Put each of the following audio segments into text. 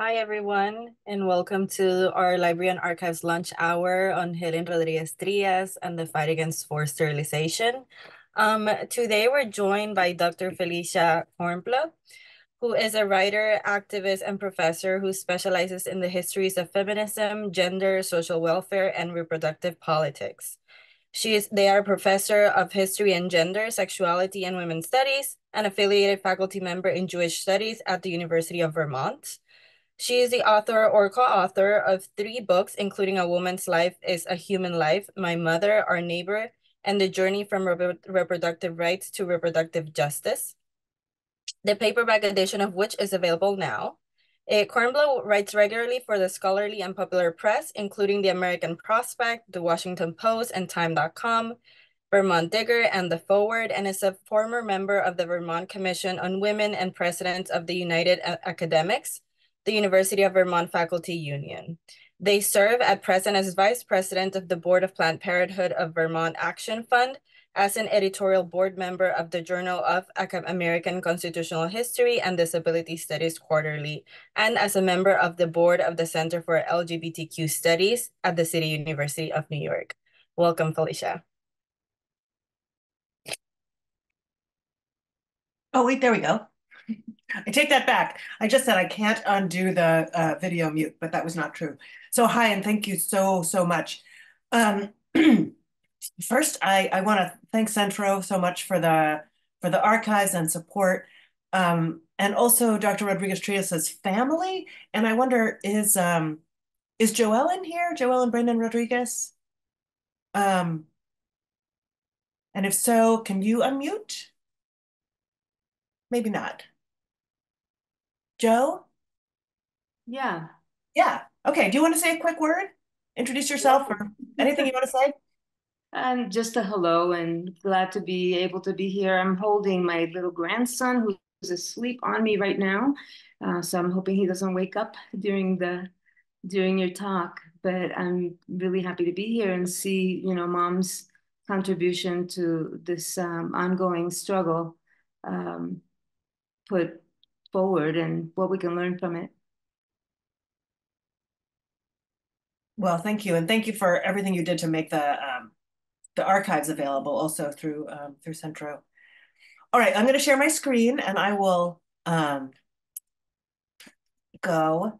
Hi, everyone, and welcome to our Library and Archives lunch hour on Helen Rodriguez Trias and the fight against forced sterilization. Um, today, we're joined by Dr. Felicia Kornbluh, who is a writer, activist, and professor who specializes in the histories of feminism, gender, social welfare, and reproductive politics. She is, they are professor of history and gender, sexuality, and women's studies, and affiliated faculty member in Jewish studies at the University of Vermont. She is the author or co-author of three books, including A Woman's Life is a Human Life, My Mother, Our Neighbor, and The Journey from Rep Reproductive Rights to Reproductive Justice, the paperback edition of which is available now. Uh, Kornbluh writes regularly for the scholarly and popular press, including the American Prospect, the Washington Post, and Time.com, Vermont Digger, and The Forward, and is a former member of the Vermont Commission on Women and president of the United Academics, the University of Vermont Faculty Union. They serve at present as vice president of the board of Planned Parenthood of Vermont Action Fund, as an editorial board member of the Journal of American Constitutional History and Disability Studies Quarterly, and as a member of the board of the Center for LGBTQ Studies at the City University of New York. Welcome, Felicia. Oh, wait, there we go. I take that back. I just said I can't undo the uh, video mute, but that was not true. So hi, and thank you so, so much. Um, first, I, I want to thank Centro so much for the for the archives and support, um, and also Dr. Rodriguez Trias's family. And I wonder, is um, is Joelle in here? Joelle and Brendan Rodriguez? Um, and if so, can you unmute? Maybe not. Joe? Yeah. Yeah. Okay. Do you want to say a quick word? Introduce yourself or anything you want to say? And just a hello and glad to be able to be here. I'm holding my little grandson who's asleep on me right now. Uh, so I'm hoping he doesn't wake up during the during your talk. But I'm really happy to be here and see, you know, mom's contribution to this um, ongoing struggle um, put forward and what we can learn from it. Well, thank you, and thank you for everything you did to make the um, the archives available also through um, through Centro. All right, I'm going to share my screen, and I will um, go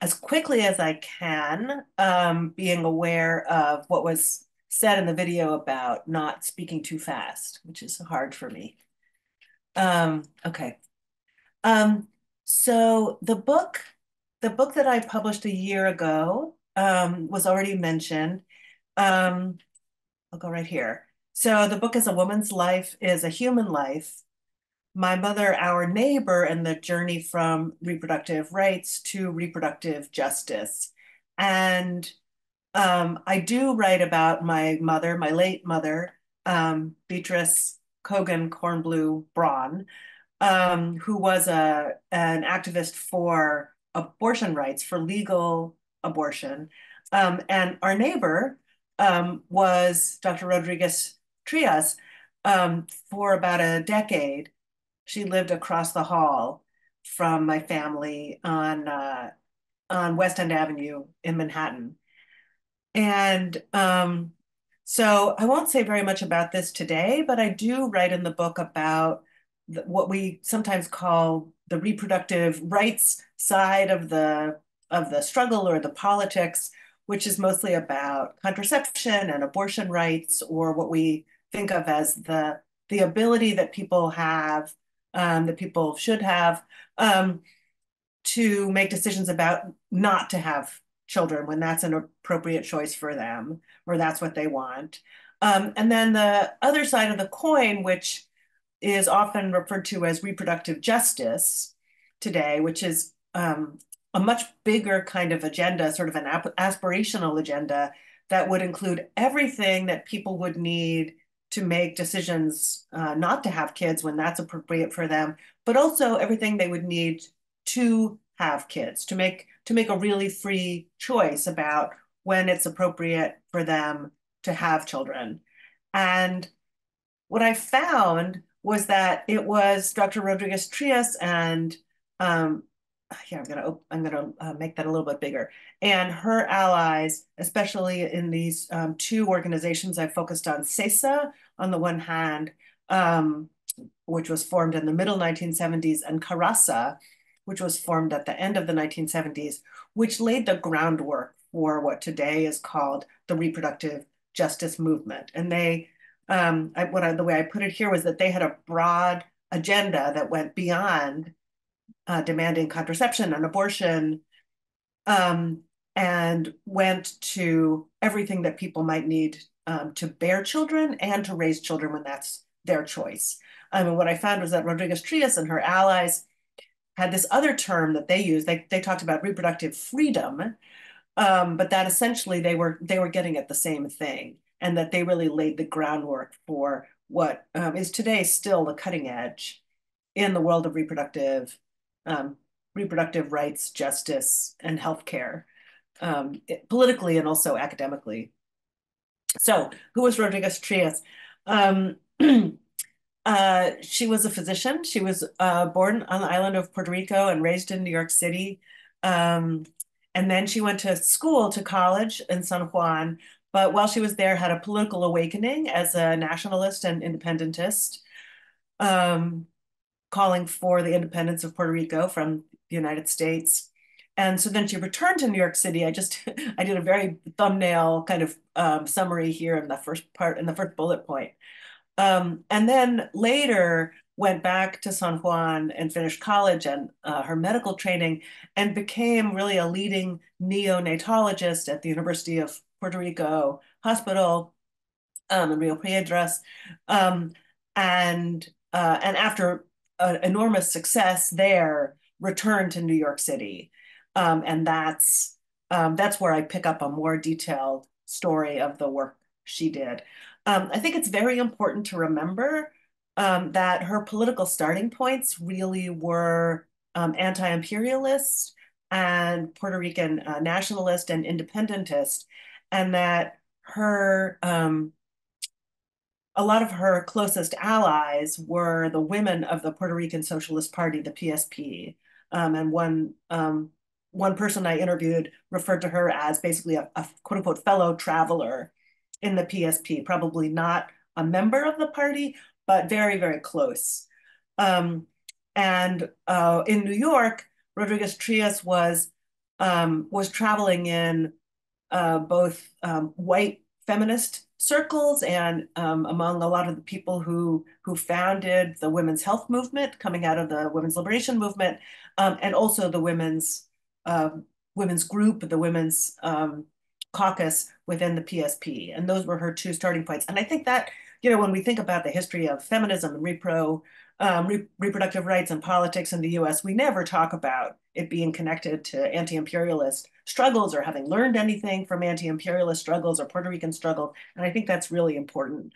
as quickly as I can, um, being aware of what was said in the video about not speaking too fast, which is hard for me. Um, okay. Um, so the book, the book that I published a year ago um, was already mentioned. Um, I'll go right here. So the book is A Woman's Life is a Human Life. My Mother, Our Neighbor, and the Journey from Reproductive Rights to Reproductive Justice. And um, I do write about my mother, my late mother, um, Beatrice Cogan Kornbluh Braun, um, who was a an activist for abortion rights, for legal abortion. Um, and our neighbor um, was Dr. Rodriguez Trias um, for about a decade. She lived across the hall from my family on uh, on West End Avenue in Manhattan. And um, so I won't say very much about this today, but I do write in the book about what we sometimes call the reproductive rights side of the of the struggle or the politics, which is mostly about contraception and abortion rights, or what we think of as the the ability that people have, um, that people should have, um, to make decisions about not to have children when that's an appropriate choice for them or that's what they want. Um, and then the other side of the coin, which is often referred to as reproductive justice today, which is um, a much bigger kind of agenda, sort of an aspirational agenda that would include everything that people would need to make decisions uh, not to have kids when that's appropriate for them, but also everything they would need to have kids to make to make a really free choice about when it's appropriate for them to have children. And what I found was that it was Dr. Rodriguez Trias and um, yeah, I'm gonna I'm gonna uh, make that a little bit bigger. And her allies, especially in these um, two organizations, I focused on CESA on the one hand, um, which was formed in the middle 1970s, and CARASA, which was formed at the end of the 1970s, which laid the groundwork for what today is called the reproductive justice movement. And they, um, I, what I, the way I put it here was that they had a broad agenda that went beyond uh, demanding contraception and abortion, um, and went to everything that people might need um, to bear children and to raise children when that's their choice. Um, and what I found was that Rodriguez Trias and her allies had this other term that they used. They, they talked about reproductive freedom, um, but that essentially they were they were getting at the same thing, and that they really laid the groundwork for what um, is today still the cutting edge in the world of reproductive um, reproductive rights, justice, and healthcare, um, politically and also academically. So, who was Rodriguez Trias? Um, uh, she was a physician. She was uh, born on the island of Puerto Rico and raised in New York City. Um, and then she went to school, to college in San Juan. But while she was there, had a political awakening as a nationalist and independentist. Um, calling for the independence of Puerto Rico from the United States. And so then she returned to New York City. I just, I did a very thumbnail kind of um, summary here in the first part, in the first bullet point. Um, and then later went back to San Juan and finished college and uh, her medical training and became really a leading neonatologist at the University of Puerto Rico Hospital um, in Rio Piedras. Um, and, uh, and after an enormous success there returned to New York City. Um, and that's um, that's where I pick up a more detailed story of the work she did. Um, I think it's very important to remember um, that her political starting points really were anti-imperialist and Puerto Rican uh, nationalist and independentist, and that her um, a lot of her closest allies were the women of the Puerto Rican Socialist Party, the PSP. Um, and one um, one person I interviewed referred to her as basically a, a, quote unquote fellow traveler in the PSP, probably not a member of the party, but very, very close. Um, and uh, in New York, Rodriguez Trias was um, was traveling in uh, both um, white feminist circles and um, among a lot of the people who who founded the women's health movement coming out of the women's liberation movement um, and also the women's uh, women's group the women's um, caucus within the psp and those were her two starting points. And i think that you know when we think about the history of feminism and repro um, re reproductive rights and politics in the US, we never talk about it being connected to anti imperialist struggles or having learned anything from anti imperialist struggles or Puerto Rican struggles. And I think that's really important.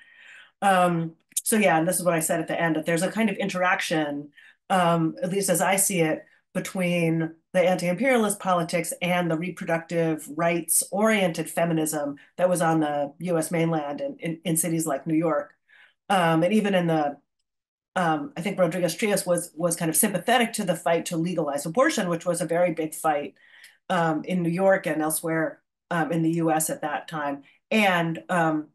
Um, so, yeah, and this is what I said at the end that there's a kind of interaction, um, at least as I see it, between the anti-imperialist politics and the reproductive rights oriented feminism that was on the US mainland and in, in cities like New York. Um, and even in the um, I think Rodriguez Trias was was kind of sympathetic to the fight to legalize abortion, which was a very big fight um, in New York and elsewhere um, in the U.S. at that time, and um,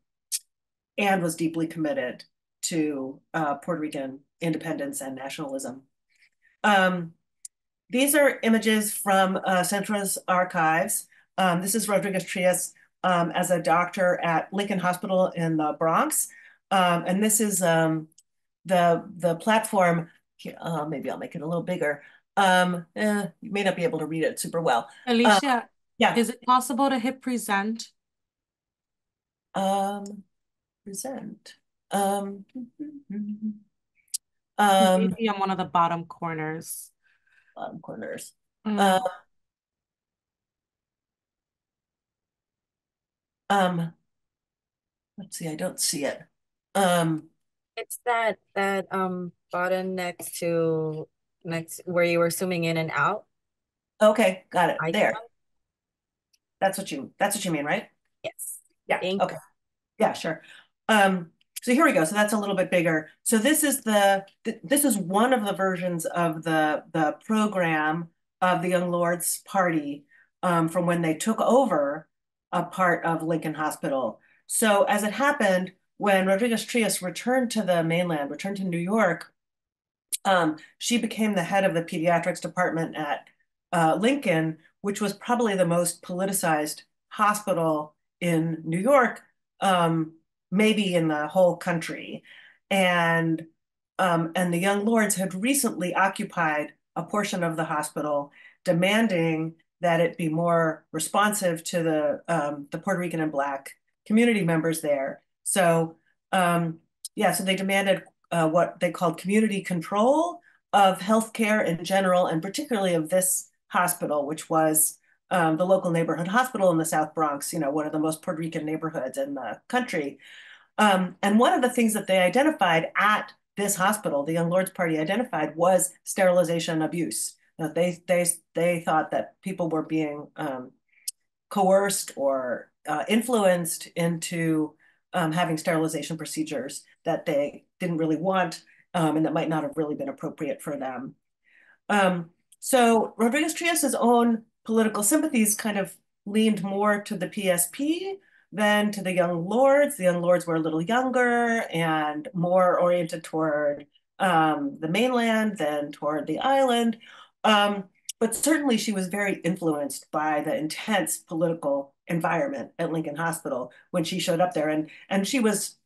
and was deeply committed to uh, Puerto Rican independence and nationalism. Um, these are images from uh, Centro's archives. Um, this is Rodriguez Trias as a doctor at Lincoln Hospital in the Bronx, and this is the the platform, uh, maybe I'll make it a little bigger. Um, eh, you may not be able to read it super well. Alicia, uh, yeah. Is it possible to hit present? Um, present. Um, um, maybe on one of the bottom corners. Bottom corners. Mm. Uh, um, let's see, I don't see it. Um, it's that that um button next to next where you were zooming in and out. Okay, got it. Icon. There. That's what you that's what you mean, right? Yes. Yeah. Thank okay. Yeah, sure. Um, so here we go. So that's a little bit bigger. So this is the th this is one of the versions of the the program of the Young Lords Party um, from when they took over a part of Lincoln Hospital. So as it happened, when Rodriguez Trias returned to the mainland, returned to New York, um, she became the head of the pediatrics department at uh, Lincoln, which was probably the most politicized hospital in New York, um, maybe in the whole country. And um, and the Young Lords had recently occupied a portion of the hospital, demanding that it be more responsive to the um, the Puerto Rican and Black community members there. So um, yeah, so they demanded uh, what they called community control of healthcare in general, and particularly of this hospital, which was um, the local neighborhood hospital in the South Bronx, you know, one of the most Puerto Rican neighborhoods in the country. Um, and one of the things that they identified at this hospital, the Young Lords Party identified, was sterilization abuse. they they they thought that people were being um, coerced or uh, influenced into um, having sterilization procedures that they didn't really want um, and that might not have really been appropriate for them. Um, so Rodriguez Trias's own political sympathies kind of leaned more to the PSP than to the Young Lords. The Young Lords were a little younger and more oriented toward um, the mainland than toward the island. Um, but certainly she was very influenced by the intense political environment at Lincoln Hospital when she showed up there. And, and she was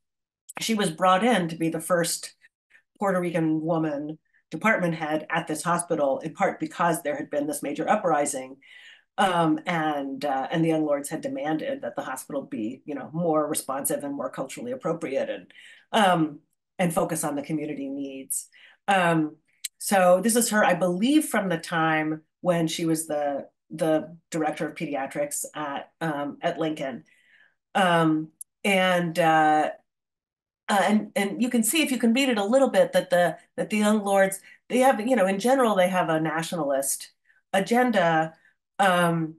she was brought in to be the first Puerto Rican woman department head at this hospital, in part because there had been this major uprising. Um, and uh, and the young lords had demanded that the hospital be, you know, more responsive and more culturally appropriate and um, and focus on the community needs. Um, so this is her, I believe, from the time when she was the the director of pediatrics at um, at Lincoln, um, and uh, uh, and and you can see if you can read it a little bit that the that the young lords they have you know in general they have a nationalist agenda, um,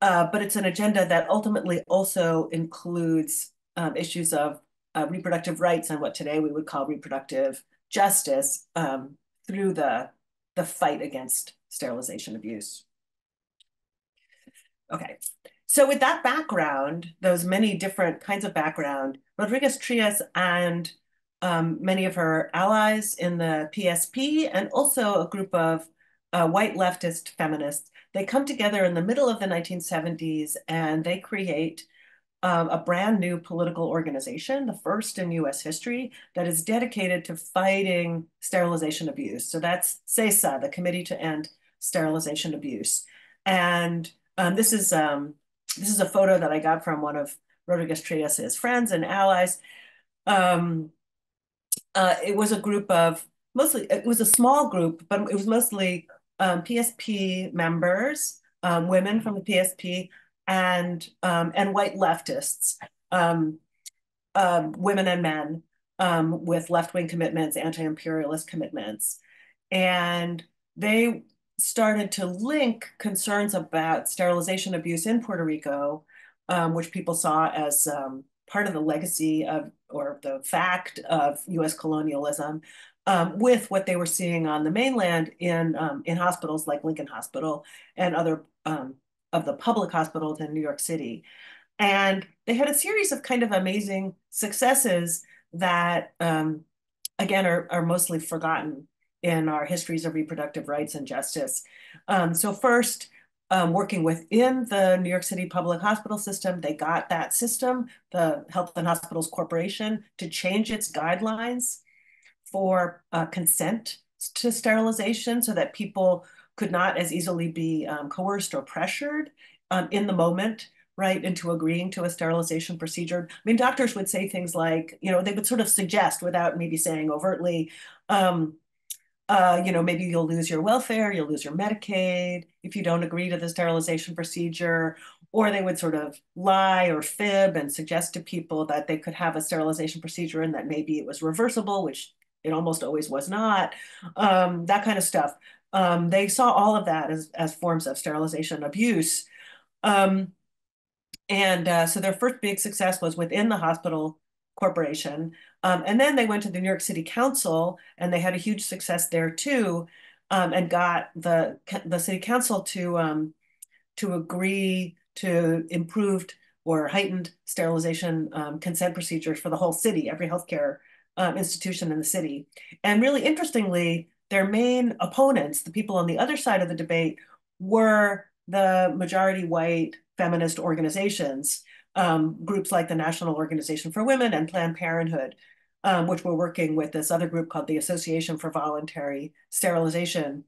uh, but it's an agenda that ultimately also includes um, issues of uh, reproductive rights and what today we would call reproductive justice um, through the the fight against sterilization abuse. Okay, so with that background, those many different kinds of background, Rodriguez Trias and um, many of her allies in the PSP and also a group of uh, white leftist feminists, they come together in the middle of the 1970s and they create um, a brand new political organization, the first in US history, that is dedicated to fighting sterilization abuse. So that's CESA, the Committee to End Sterilization Abuse. And um, this is um, this is a photo that I got from one of Rodriguez Trias's friends and allies. Um, uh, it was a group of mostly, it was a small group, but it was mostly PSP um, members, um, women from the PSP, and um, and white leftists, women and men with left wing commitments, anti imperialist commitments, and they started to link concerns about sterilization abuse in Puerto Rico, um, which people saw as um, part of the legacy of or the fact of U.S. colonialism, um, with what they were seeing on the mainland in um, in hospitals like Lincoln Hospital and other um, of the public hospitals in New York City. And they had a series of kind of amazing successes that, um, again, are, are mostly forgotten in our histories of reproductive rights and justice. Um, so first, um, working within the New York City public hospital system, they got that system, the Health and Hospitals Corporation, to change its guidelines for uh, consent to sterilization so that people could not as easily be um, coerced or pressured um, in the moment right into agreeing to a sterilization procedure. I mean, doctors would say things like, you know, they would sort of suggest without maybe saying overtly, um, uh, you know, maybe you'll lose your welfare, you'll lose your Medicaid if you don't agree to the sterilization procedure, or they would sort of lie or fib and suggest to people that they could have a sterilization procedure and that maybe it was reversible, which it almost always was not, um, that kind of stuff. Um, they saw all of that as, as forms of sterilization abuse. Um, and uh, so their first big success was within the hospital corporation. Um, and then they went to the New York City Council and they had a huge success there too. um, and got the the city council to um, to agree to improved or heightened sterilization um, consent procedures for the whole city, every healthcare um, institution in the city. And really interestingly, their main opponents, the people on the other side of the debate, were the majority white feminist organizations, um, groups like the National Organization for Women and Planned Parenthood, um, which were working with this other group called the Association for Voluntary Sterilization.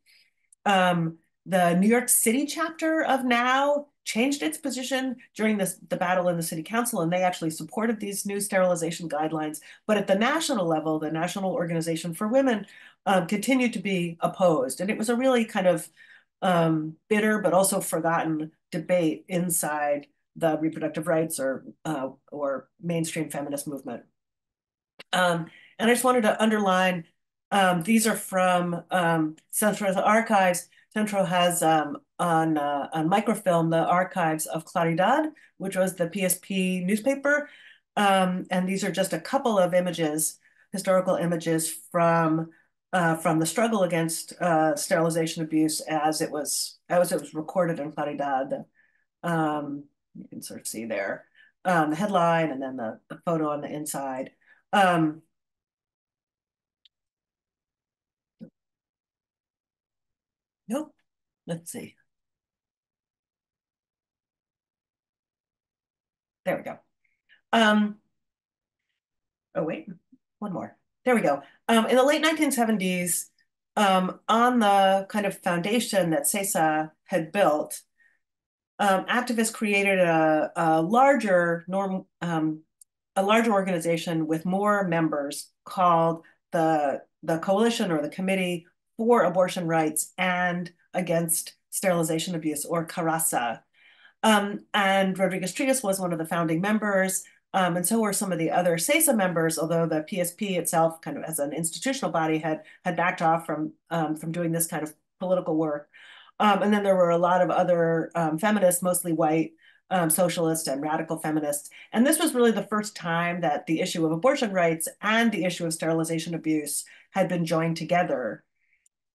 Um, the New York City chapter of NOW changed its position during this, the battle in the city council, and they actually supported these new sterilization guidelines. But at the national level, the National Organization for Women um, continued to be opposed. And it was a really kind of um, bitter but also forgotten debate inside the reproductive rights or uh, or mainstream feminist movement. Um, and I just wanted to underline, um, these are from um, Centro's archives. Centro has um, on, uh, on microfilm the archives of Claridad, which was the PSP newspaper. Um, and these are just a couple of images, historical images from uh, from the struggle against uh, sterilization abuse as it was as it was recorded in Claridad. Um, you can sort of see there um, the headline and then the, the photo on the inside. Um, nope. Let's see. There we go. Um, oh, wait, one more. There we go. Um, in the late 1970s, um, on the kind of foundation that CESA had built, um, activists created a, a larger norm, um, a larger organization with more members called the the coalition or the committee for abortion rights and against sterilization abuse or CARASA. Um, and Rodriguez Trias was one of the founding members. Um, and so were some of the other CESA members, although the PSP itself, kind of as an institutional body, had had backed off from um, from doing this kind of political work. Um, and then there were a lot of other um, feminists, mostly white, um, socialists and radical feminists. And this was really the first time that the issue of abortion rights and the issue of sterilization abuse had been joined together.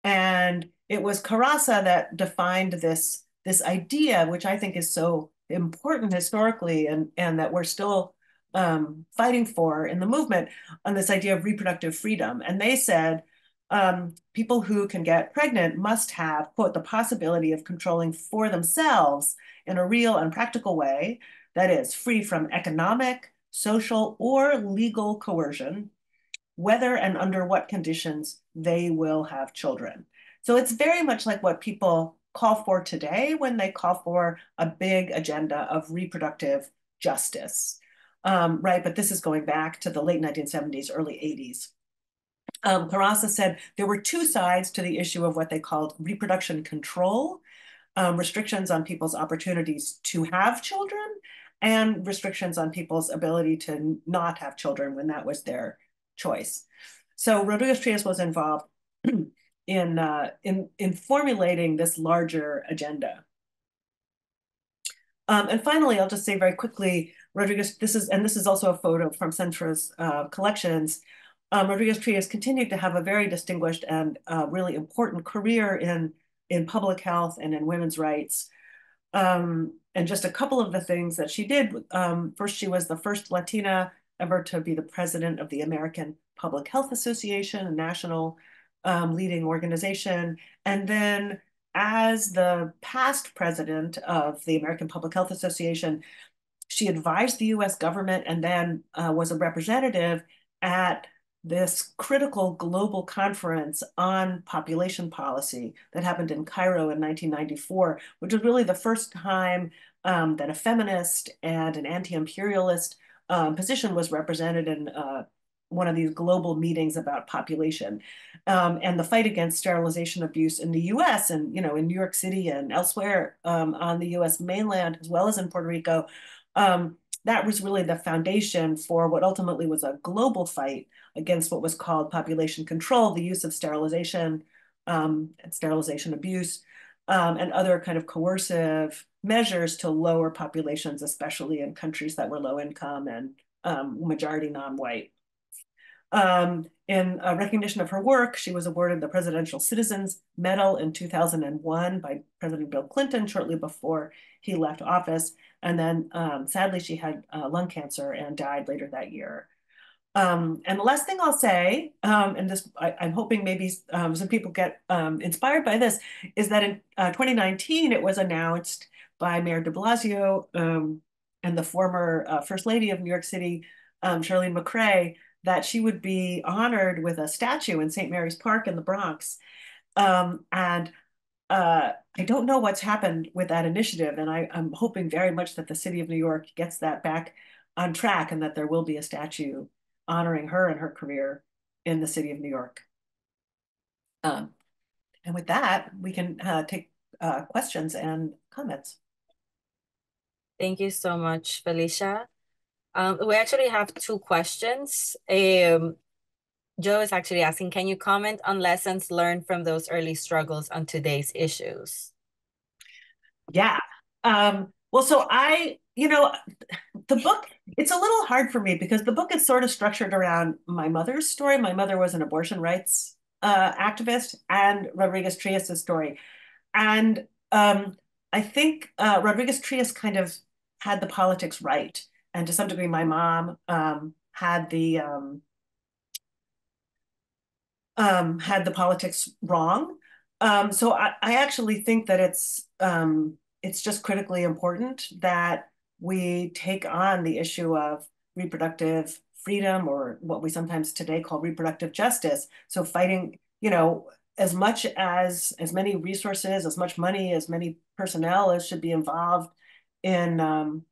And it was CARASA that defined this, this idea, which I think is so important historically and, and that we're still um, fighting for in the movement on this idea of reproductive freedom. And they said, um, people who can get pregnant must have, quote, the possibility of controlling for themselves in a real and practical way that is free from economic, social, or legal coercion, whether and under what conditions they will have children. So it's very much like what people call for today when they call for a big agenda of reproductive justice, um, right? But this is going back to the late 1970s, early 80s. Um, said there were two sides to the issue of what they called reproduction control, um, restrictions on people's opportunities to have children, and restrictions on people's ability to not have children when that was their choice. So Rodriguez Trias was involved in, uh, in, in formulating this larger agenda. Um, and finally, I'll just say very quickly, Rodriguez, this is, and this is also a photo from Centro's uh, collections, um, Rodriguez Trias continued to have a very distinguished and uh, really important career in, in public health and in women's rights. Um, and just a couple of the things that she did. Um, first, she was the first Latina ever to be the president of the American Public Health Association, a national um, leading organization. And then as the past president of the American Public Health Association, she advised the US government and then uh, was a representative at this critical global conference on population policy that happened in Cairo in 1994, which was really the first time um, that a feminist and an anti-imperialist um, position was represented in uh, one of these global meetings about population um, and the fight against sterilization abuse in the U.S. and you know in New York City and elsewhere um, on the U.S. mainland as well as in Puerto Rico. Um, that was really the foundation for what ultimately was a global fight against what was called population control, the use of sterilization um, and sterilization abuse, um, and other kind of coercive measures to lower populations, especially in countries that were low income and um, majority non-white. Um, in recognition of her work, she was awarded the Presidential Citizens Medal in 2001 by President Bill Clinton shortly before he left office. And then um, sadly, she had uh, lung cancer and died later that year. Um, and the last thing I'll say, um, and this I, am hoping maybe um, some people get um, inspired by this, is that in uh, 2019 it was announced by Mayor De Blasio um, and the former uh, First Lady of New York City, um, Chirlane McCray, that she would be honored with a statue in St. Mary's Park in the Bronx. and uh, I don't know what's happened with that initiative, and I, I'm hoping very much that the city of New York gets that back on track and that there will be a statue honoring her and her career in the city of New York. Um, and with that, we can uh, take uh, questions and comments. Thank you so much, Felicia. Um, we actually have two questions. Um, Joe is actually asking, can you comment on lessons learned from those early struggles on today's issues? Yeah. Um, well, so I, you know, the book, it's a little hard for me because the book is sort of structured around my mother's story. My mother was an abortion rights uh, activist and Rodriguez Trias' story. And um, I think uh, Rodriguez Trias kind of had the politics right. And to some degree, my mom um, had the um, um, had the politics wrong. Um, so I, I, actually think that it's um, it's just critically important that we take on the issue of reproductive freedom or what we sometimes today call reproductive justice. So fighting, you know, as much as as many resources, as much money, as many personnel as should be involved in, um,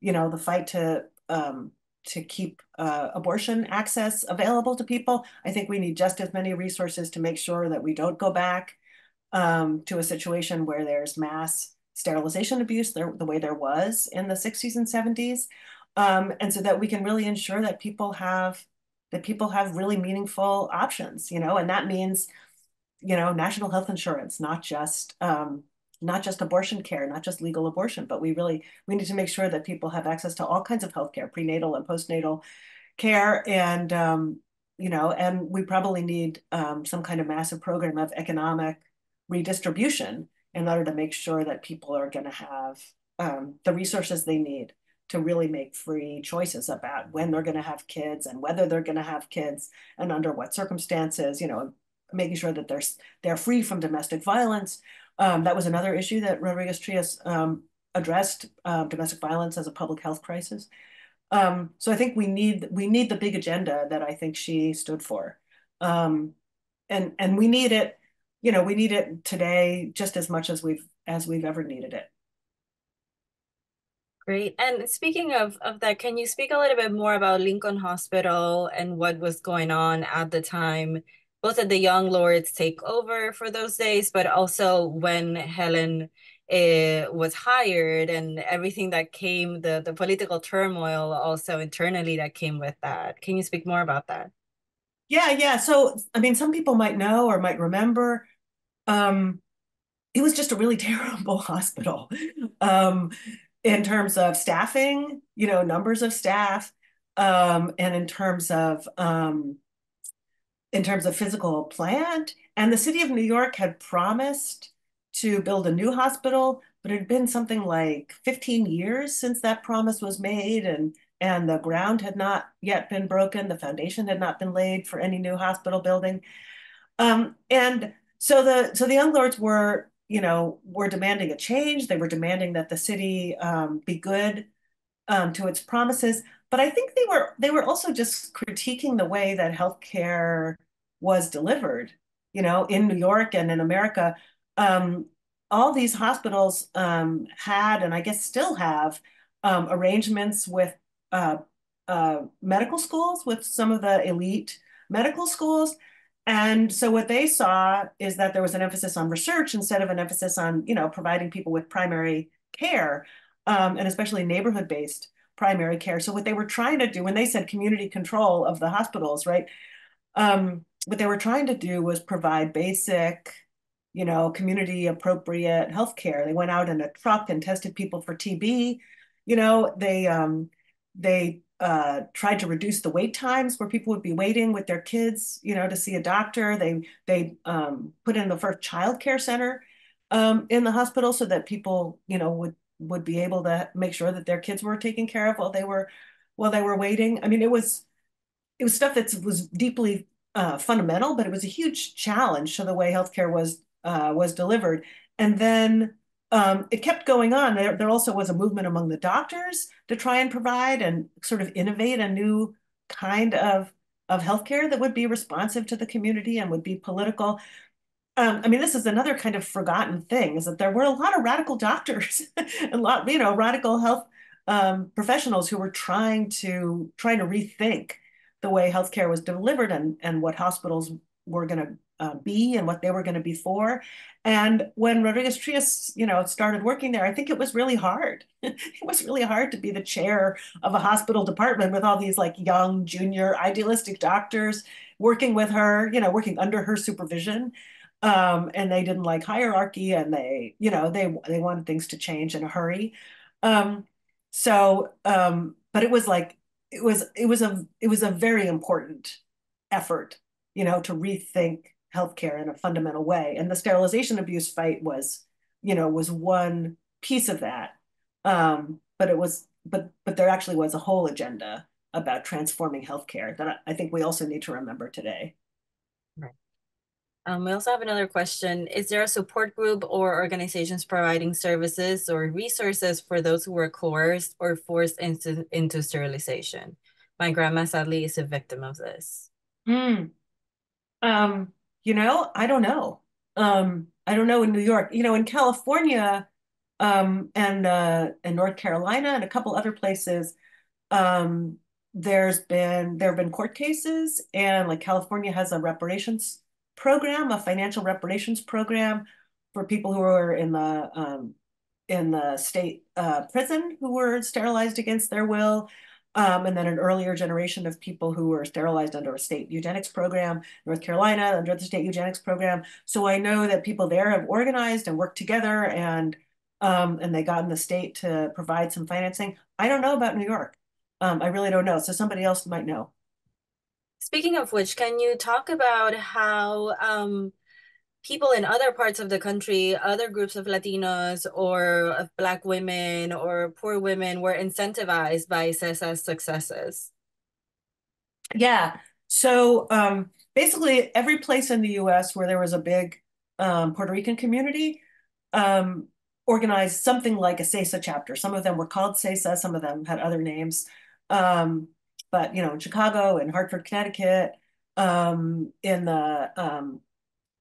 you know, the fight to um, to keep uh, abortion access available to people. I think we need just as many resources to make sure that we don't go back um, to a situation where there's mass sterilization abuse there, the way there was in the 60s and 70s. Um, and so that we can really ensure that people have that people have really meaningful options, you know, and that means, you know, national health insurance, not just um, not just abortion care, not just legal abortion, but we really, we need to make sure that people have access to all kinds of healthcare, prenatal and postnatal care. And, um, you know, and we probably need um, some kind of massive program of economic redistribution in order to make sure that people are going to have um, the resources they need to really make free choices about when they're going to have kids and whether they're going to have kids and under what circumstances, you know, making sure that they're, they're free from domestic violence, um, that was another issue that Rodriguez Trias um, addressed uh, domestic violence as a public health crisis. Um, so I think we need we need the big agenda that I think she stood for, um, and and we need it. You know, we need it today just as much as we've as we've ever needed it. Great. And speaking of, of that, can you speak a little bit more about Lincoln Hospital and what was going on at the time both of the young lords take over for those days, but also when Helen uh, was hired and everything that came, the, the political turmoil also internally that came with that. Can you speak more about that? Yeah, yeah. So, I mean, some people might know or might remember. Um, it was just a really terrible hospital um, in terms of staffing, you know, numbers of staff, um, and in terms of um, in terms of physical plant. And the city of New York had promised to build a new hospital, but it had been something like 15 years since that promise was made and and the ground had not yet been broken, the foundation had not been laid for any new hospital building. Um, and so the so the young lords were, you know, were demanding a change. They were demanding that the city um, be good um, to its promises. But I think they were they were also just critiquing the way that healthcare was delivered, you know, in New York and in America, um, all these hospitals um, had, and I guess still have, um, arrangements with uh, uh, medical schools, with some of the elite medical schools. And so what they saw is that there was an emphasis on research instead of an emphasis on, you know, providing people with primary care, um, and especially neighborhood-based primary care. So what they were trying to do when they said community control of the hospitals, right? Um, what they were trying to do was provide basic, you know, community appropriate healthcare. They went out in a truck and tested people for TB. You know, they um, they uh, tried to reduce the wait times where people would be waiting with their kids, you know, to see a doctor. They they um, put in the first child care center um, in the hospital so that people, you know, would would be able to make sure that their kids were taken care of while they were while they were waiting. I mean, it was it was stuff that was deeply uh, fundamental, but it was a huge challenge to the way healthcare was uh, was delivered. And then um, it kept going on. There, there also was a movement among the doctors to try and provide and sort of innovate a new kind of of healthcare that would be responsive to the community and would be political. Um, I mean, this is another kind of forgotten thing: is that there were a lot of radical doctors, a lot, you know, radical health um, professionals who were trying to trying to rethink the way healthcare was delivered and and what hospitals were going to uh, be and what they were going to be for. And when Rodriguez Trias, you know, started working there, I think it was really hard. it was really hard to be the chair of a hospital department with all these like young, junior, idealistic doctors working with her, you know, working under her supervision. Um, and they didn't like hierarchy and they, you know, they they wanted things to change in a hurry. Um, so, um, but it was like it was it was a it was a very important effort, you know, to rethink healthcare in a fundamental way. And the sterilization abuse fight was, you know, was one piece of that. Um, but it was, but but there actually was a whole agenda about transforming healthcare that I think we also need to remember today. Um, we also have another question. Is there a support group or organizations providing services or resources for those who were coerced or forced into, into sterilization? My grandma sadly is a victim of this. Mm. Um, you know, I don't know. Um, I don't know in New York. You know, in California, um, and uh, in North Carolina and a couple other places, um, there's been there have been court cases, and like California has a reparations program, a financial reparations program for people who were in the um, in the state uh, prison who were sterilized against their will um, and then an earlier generation of people who were sterilized under a state eugenics program, North Carolina under the state eugenics program. So I know that people there have organized and worked together and um, and they got in the state to provide some financing. I don't know about New York. Um, I really don't know. So somebody else might know. Speaking of which, can you talk about how um, people in other parts of the country, other groups of Latinos or of Black women or poor women were incentivized by CESA's successes? Yeah. So um, basically, every place in the US where there was a big um, Puerto Rican community um, organized something like a CESA chapter. Some of them were called CESA, some of them had other names. Um, but, you know, in Chicago, and Hartford, Connecticut, um, in the um,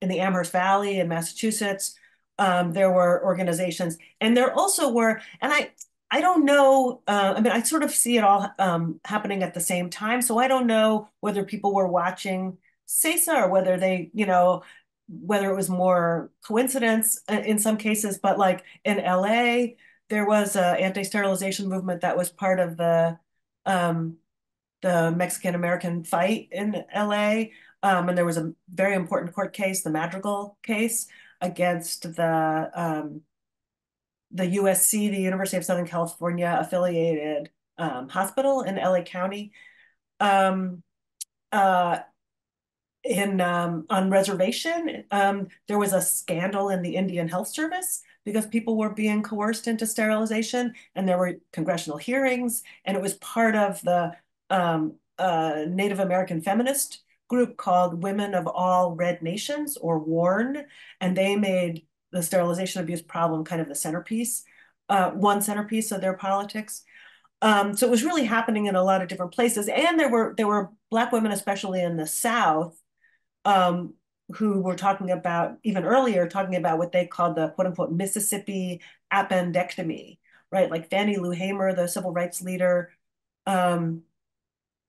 in the Amherst Valley in Massachusetts. Um, there were organizations, and there also were, and I I don't know. Uh, I mean, I sort of see it all um, happening at the same time, so I don't know whether people were watching CESA or whether they, you know, whether it was more coincidence uh, in some cases. But like in LA, there was a anti-sterilization movement that was part of the um, the Mexican American fight in LA. Um, and there was a very important court case, the Madrigal case, against the um, the USC, the University of Southern California affiliated um, hospital in LA County. Um, uh, in um, on reservation, um, there was a scandal in the Indian Health Service because people were being coerced into sterilization, and there were congressional hearings, and it was part of the um, uh, Native American feminist group called Women of All Red Nations or WARN, and they made the sterilization abuse problem kind of the centerpiece, uh, one centerpiece of their politics. Um, so it was really happening in a lot of different places, and there were there were black women, especially in the South, um, who were talking about even earlier, talking about what they called the quote unquote Mississippi appendectomy, right? Like Fannie Lou Hamer, the civil rights leader, um,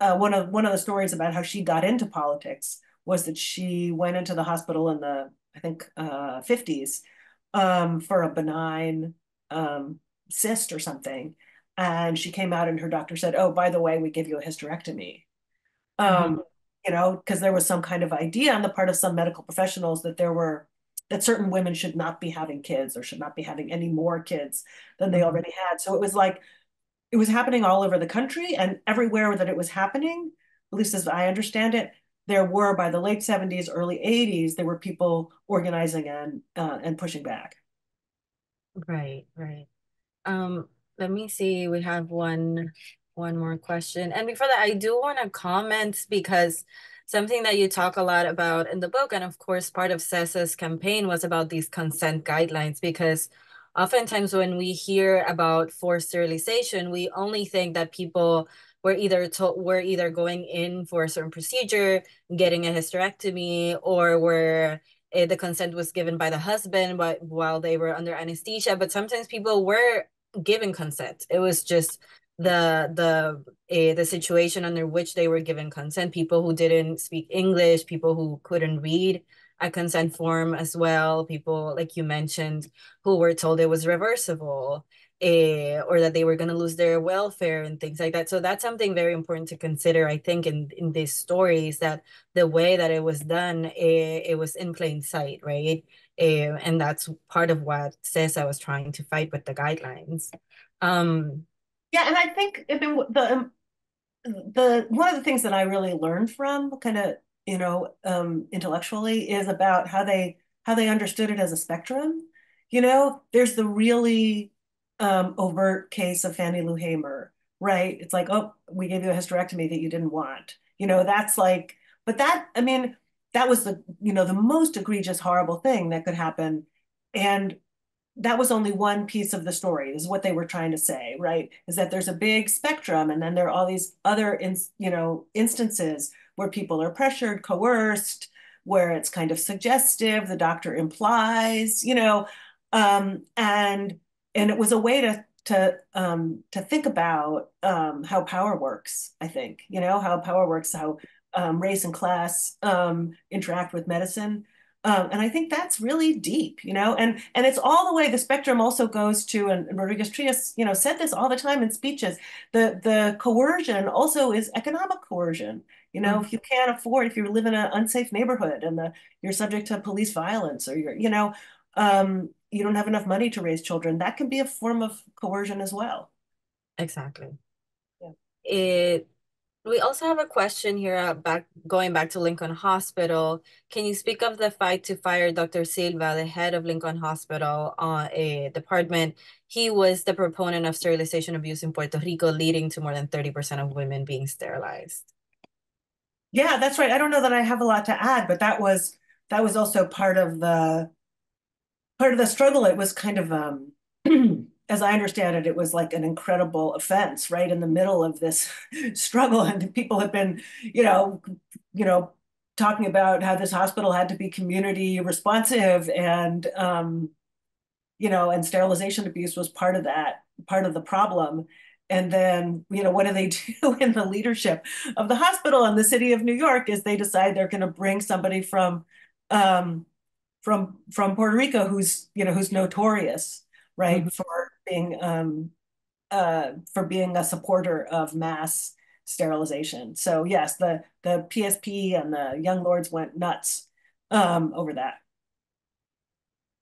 uh, one of one of the stories about how she got into politics was that she went into the hospital in the I think uh, 50s um, for a benign um, cyst or something, and she came out and her doctor said, "Oh, by the way, we give you a hysterectomy." Um, mm-hmm. You know, because there was some kind of idea on the part of some medical professionals that there were that certain women should not be having kids or should not be having any more kids than they mm-hmm. already had. So it was like it was happening all over the country and everywhere that it was happening, at least as I understand it, there were by the late 70s, early 80s, there were people organizing and uh, and pushing back. Right, right. Um, let me see. We have one one more question. And before that, I do want to comment because something that you talk a lot about in the book, and of course, part of CESA's campaign was about these consent guidelines because oftentimes when we hear about forced sterilization, we only think that people were either told were either going in for a certain procedure, getting a hysterectomy, or were uh, the consent was given by the husband but while they were under anesthesia. But sometimes people were given consent. It was just the the uh, the situation under which they were given consent people who didn't speak english people who couldn't read a consent form as well. People like you mentioned who were told it was reversible uh, or that they were going to lose their welfare and things like that. So that's something very important to consider i think in in these stories that the way that it was done uh, it was in plain sight right? Uh, and that's part of what CESA was trying to fight with the guidelines. Um yeah, and I think I mean the um, the one of the things that I really learned from kind of you know um, intellectually is about how they how they understood it as a spectrum. You know, there's the really um, overt case of Fannie Lou Hamer, right? It's like, oh, we gave you a hysterectomy that you didn't want. You know, that's like, but that I mean, that was the you know the most egregious, horrible thing that could happen, and that was only one piece of the story is what they were trying to say right is that there's a big spectrum and then there are all these other in, you know instances where people are pressured coerced where it's kind of suggestive the doctor implies you know um, and and it was a way to to um, to think about um, how power works i think you know how power works how um, race and class um, interact with medicine um, and I think that's really deep, you know, and and it's all the way the spectrum also goes to, and, Rodriguez Trias, you know, said this all the time in speeches. The the coercion also is economic coercion. You know, mm-hmm. if you can't afford, if you live in an unsafe neighborhood and the you're subject to police violence, or you're, you know, um, you don't have enough money to raise children, that can be a form of coercion as well. Exactly. Yeah. It we also have a question here back going back to Lincoln Hospital. Can you speak of the fight to fire Dr. Silva, the head of Lincoln Hospital uh, a department? He was the proponent of sterilization abuse in Puerto Rico, leading to more than 30% of women being sterilized. Yeah, that's right. I don't know that I have a lot to add, but that was that was also part of the part of the struggle. It was kind of um as I understand it, it was like an incredible offense right in the middle of this struggle. And people have been, you know, you know, talking about how this hospital had to be community responsive and, um, you know, and sterilization abuse was part of that, part of the problem. And then, you know, what do they do in the leadership of the hospital and the city of New York is they decide they're going to bring somebody from, um, from, from Puerto Rico who's, you know, who's notorious right, mm -hmm. for being um, uh, for being a supporter of mass sterilization. So yes, the the PSP and the Young Lords went nuts um, over that.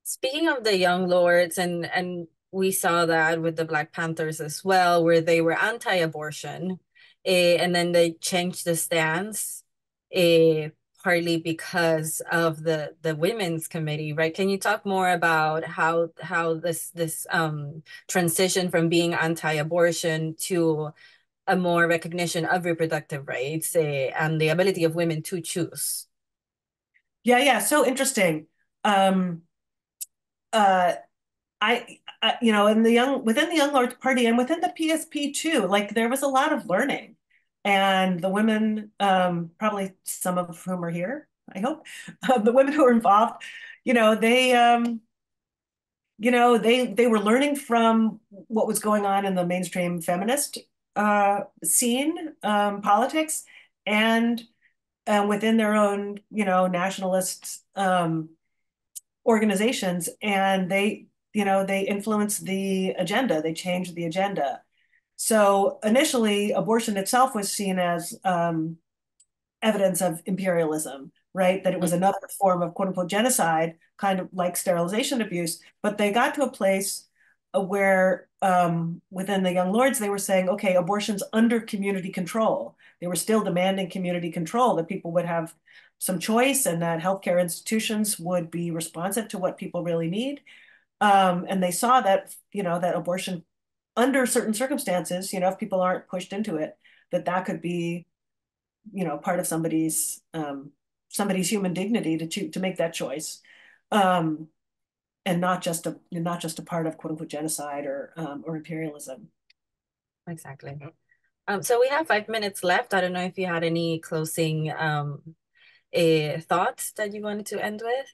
Speaking of the Young Lords, and and we saw that with the Black Panthers as well, where they were anti-abortion, eh, and then they changed the stance. Eh, partly because of the the women's committee right can you talk more about how how this this um transition from being anti-abortion to a more recognition of reproductive rights uh, and the ability of women to choose yeah yeah so interesting um uh I, I you know in the young within the young lords party and within the psp too like there was a lot of learning. And the women, um, probably some of whom are here, I hope, uh, the women who are involved, you know, they, um, you know, they they were learning from what was going on in the mainstream feminist uh, scene, um, politics, and uh, within their own, you know, nationalist um, organizations, and they, you know, they influenced the agenda. They changed the agenda. So initially, abortion itself was seen as um, evidence of imperialism, right? That it was another form of quote unquote genocide, kind of like sterilization abuse. But they got to a place where um, within the Young Lords, they were saying, okay, abortion's under community control. They were still demanding community control, that people would have some choice and that healthcare institutions would be responsive to what people really need. Um, and they saw that, you know, that abortion under certain circumstances, you know, if people aren't pushed into it, that that could be, you know, part of somebody's um, somebody's human dignity to choose to make that choice. Um, and not just a not just a part of quote unquote genocide or um, or imperialism. Exactly. Um, so we have five minutes left. I don't know if you had any closing um, uh, thoughts that you wanted to end with.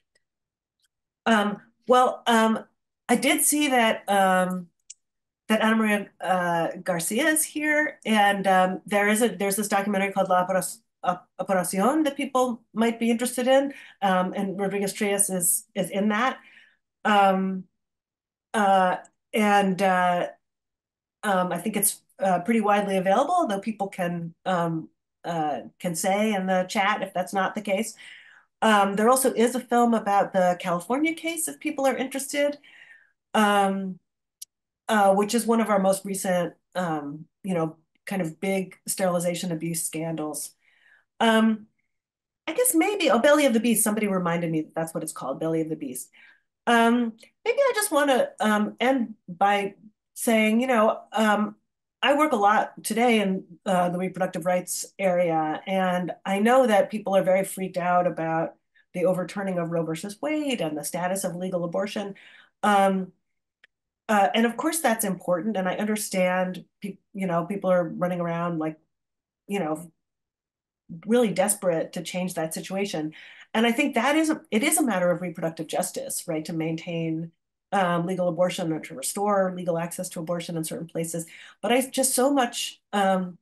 Um, well, um, I did see that um, that Ana Maria uh, Garcia is here, and um, there is a there's this documentary called La Operación that people might be interested in, um, and Rodriguez Trias is is in that. Um, uh, and uh, um, I think it's uh, pretty widely available, though people can um, uh, can say in the chat if that's not the case. Um, there also is a film about the California case if people are interested, um, uh, which is one of our most recent, um, you know, kind of big sterilization abuse scandals. Um, I guess maybe, oh, Belly of the Beast, somebody reminded me that that's what it's called, Belly of the Beast. Um, maybe I just want to um, end by saying, you know, um, I work a lot today in uh, the reproductive rights area, and I know that people are very freaked out about the overturning of Roe versus Wade and the status of legal abortion. Um, uh, and of course, that's important, and I understand, you know, people are running around like, you know, really desperate to change that situation. And I think that is a, it is a matter of reproductive justice, right? To maintain um, legal abortion or to restore legal access to abortion in certain places. But I just so much, um,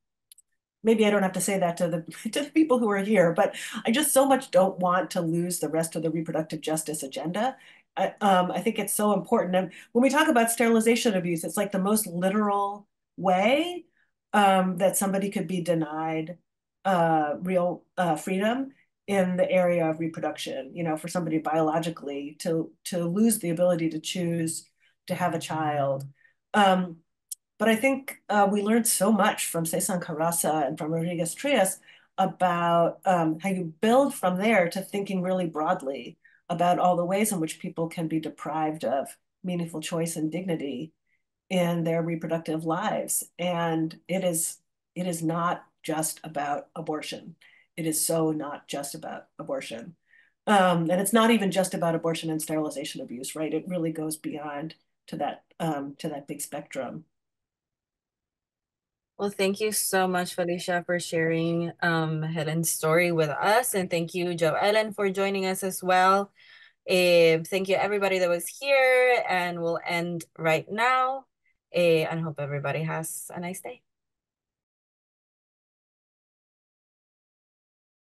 maybe I don't have to say that to the, to the people who are here, but I just so much don't want to lose the rest of the reproductive justice agenda. I, um, I think it's so important. And when we talk about sterilization abuse, it's like the most literal way um, that somebody could be denied uh, real uh, freedom in the area of reproduction you know for somebody biologically to to lose the ability to choose to have a child um, but i think uh, we learned so much from Cezanne CARASA and from rodriguez trias about um, how you build from there to thinking really broadly about all the ways in which people can be deprived of meaningful choice and dignity in their reproductive lives and it is it is not just about abortion it is so not just about abortion. Um, and it's not even just about abortion and sterilization abuse, right? It really goes beyond to that um, to that big spectrum. Well, thank you so much, Felicia, for sharing um, Helen's story with us. And thank you, Jo Ellen, for joining us as well. Uh, thank you, everybody that was here. And we'll end right now. Uh, and hope everybody has a nice day.